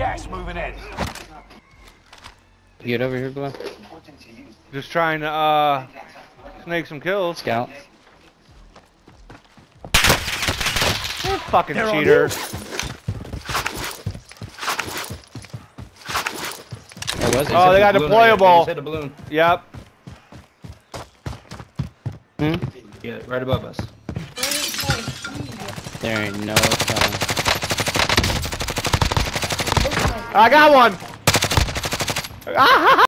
gas moving in. Get over here, below. Just trying to uh snake some kills. Scout. You fucking They're on cheater. Oh, was it? Oh, they got deployable. Hit a balloon. Yep. Hmm? Yeah, right above us. There ain't no telling. I got one. Ah,